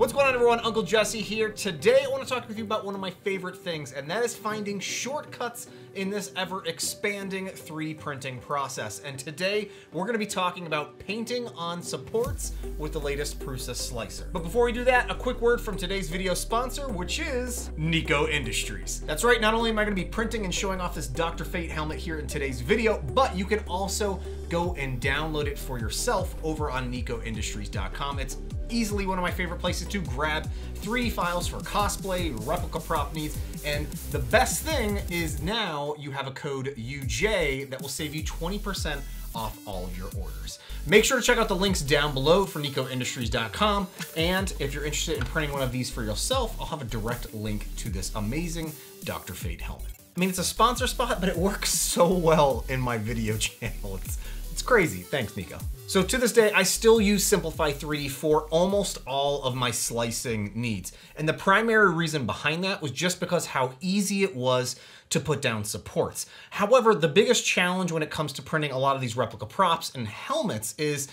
What's going on everyone? Uncle Jessy here. Today I want to talk with you about one of my favorite things, and that is finding shortcuts in this ever expanding 3D printing process. And today we're going to be talking about painting on supports with the latest Prusa slicer. But before we do that, a quick word from today's video sponsor, which is Nikko Industries. That's right, not only am I going to be printing and showing off this Dr. Fate helmet here in today's video, but you can also go and download it for yourself over on nikkoindustries.com. It's easily one of my favorite places to grab 3D files for cosplay, replica prop needs, and the best thing is now you have a code UJ that will save you 20% off all of your orders. Make sure to check out the links down below for nikkoindustries.com, and if you're interested in printing one of these for yourself, I'll have a direct link to this amazing Dr. Fate helmet. I mean, it's a sponsor spot, but it works so well in my video channel. It's it's crazy. Thanks, Nikko. So to this day, I still use Simplify 3D for almost all of my slicing needs. And the primary reason behind that was just because how easy it was to put down supports. However, the biggest challenge when it comes to printing a lot of these replica props and helmets is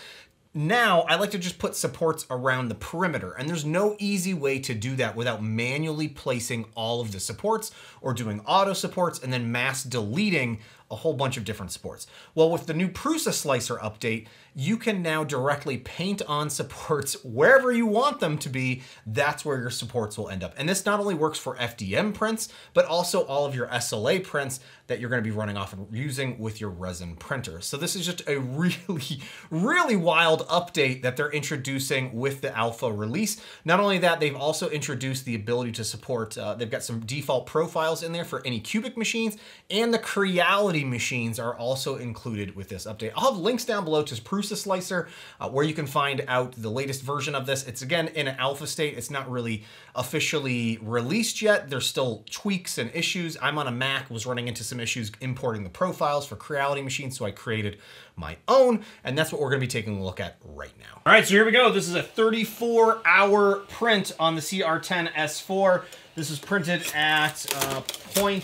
now I like to just put supports around the perimeter and there's no easy way to do that without manually placing all of the supports or doing auto supports and then mass deleting a whole bunch of different supports. Well, with the new Prusa Slicer update, you can now directly paint on supports wherever you want them to be. That's where your supports will end up. And this not only works for FDM prints, but also all of your SLA prints that you're gonna be running off and using with your resin printer. So this is just a really, really wild update that they're introducing with the alpha release. Not only that, they've also introduced the ability to support, uh, they've got some default profiles in there for Anycubic machines, and the Creality machines are also included with this update. I'll have links down below to Prusa Slicer, uh, where you can find out the latest version of this. It's again in an alpha state. It's not really officially released yet. There's still tweaks and issues. I'm on a Mac, was running into some issues importing the profiles for Creality machines, so I created my own, and that's what we're gonna be taking a look at right now. All right, so here we go. This is a 34 hour print on the CR10 S4. This is printed at uh, point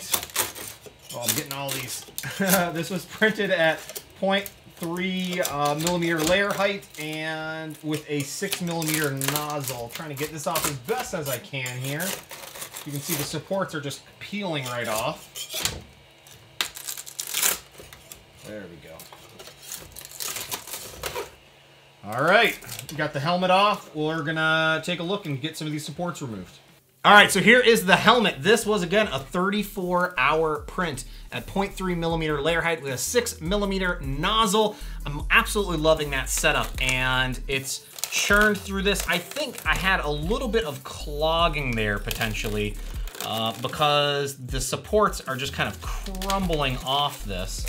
Oh, I'm getting all these. this was printed at 0.3 uh, millimeter layer height and with a 6 millimeter nozzle. trying to get this off as best as I can here. You can see the supports are just peeling right off. There we go. All right, we got the helmet off. We're gonna take a look and get some of these supports removed. All right, so here is the helmet. This was, again, a 34-hour print at 0.3 millimeter layer height with a 6 millimeter nozzle. I'm absolutely loving that setup, and it's churned through this. I think I had a little bit of clogging there, potentially, uh, because the supports are just kind of crumbling off this.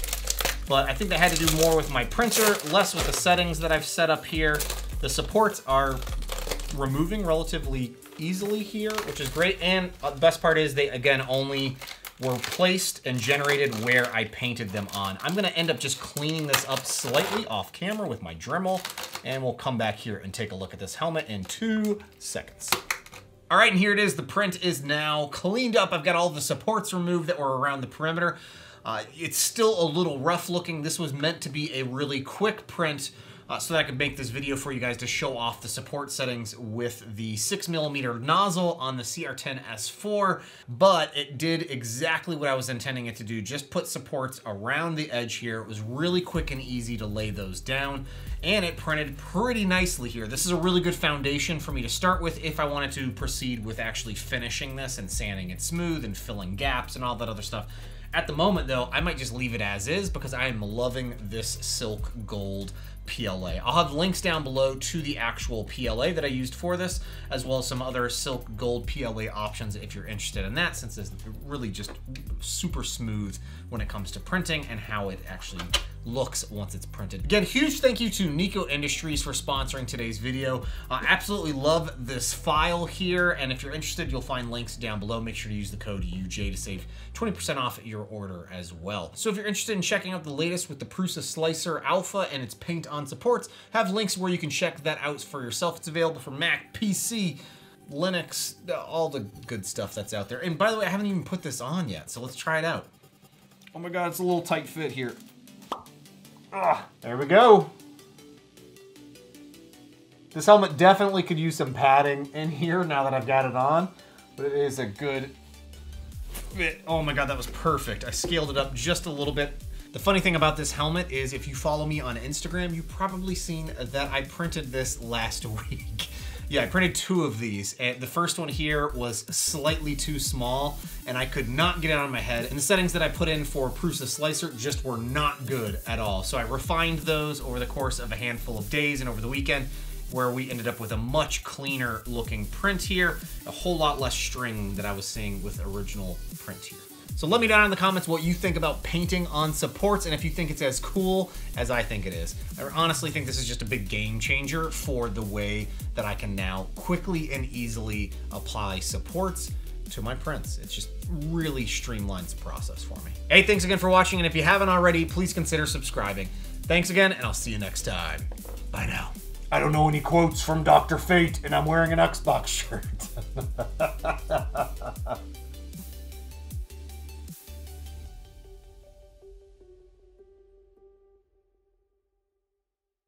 But I think I had to do more with my printer, less with the settings that I've set up here. The supports are removing relatively easily here, which is great. And uh, the best part is they, again, only were placed and generated where I painted them on. I'm gonna end up just cleaning this up slightly off camera with my Dremel, and we'll come back here and take a look at this helmet in two seconds. All right, and here it is. The print is now cleaned up. I've got all the supports removed that were around the perimeter. Uh, it's still a little rough looking. This was meant to be a really quick print uh, so that I could make this video for you guys to show off the support settings with the 6mm nozzle on the CR10 S4, but it did exactly what I was intending it to do, just put supports around the edge here. It was really quick and easy to lay those down, and it printed pretty nicely here. This is a really good foundation for me to start with if I wanted to proceed with actually finishing this and sanding it smooth and filling gaps and all that other stuff. At the moment, though, I might just leave it as is because I am loving this silk gold PLA. I'll have links down below to the actual PLA that I used for this, as well as some other silk gold PLA options if you're interested in that, since it's really just super smooth when it comes to printing and how it actually looks once it's printed. Again, huge thank you to Nikko Industries for sponsoring today's video. I uh, absolutely love this file here, and if you're interested, you'll find links down below. Make sure to use the code UJ to save 20% off your order as well. So if you're interested in checking out the latest with the Prusa Slicer Alpha and its paint on supports, have links where you can check that out for yourself. It's available for Mac, PC, Linux, all the good stuff that's out there. And by the way, I haven't even put this on yet, so let's try it out. Oh my god, it's a little tight fit here. Ah, there we go. This helmet definitely could use some padding in here now that I've got it on, but it is a good fit. Oh my god, that was perfect. I scaled it up just a little bit. The funny thing about this helmet is if you follow me on Instagram, you've probably seen that I printed this last week. Yeah, I printed two of these, and the first one here was slightly too small, and I could not get it on my head. And the settings that I put in for Prusa Slicer just were not good at all. So I refined those over the course of a handful of days and over the weekend, where we ended up with a much cleaner looking print here, a whole lot less string that I was seeing with original print here. So let me down in the comments what you think about painting on supports and if you think it's as cool as I think it is. I honestly think this is just a big game changer for the way that I can now quickly and easily apply supports to my prints. It's just really streamlines the process for me. Hey, thanks again for watching, and if you haven't already, please consider subscribing. Thanks again, and I'll see you next time. Bye now. I don't know any quotes from Dr. Fate, and I'm wearing an Xbox shirt.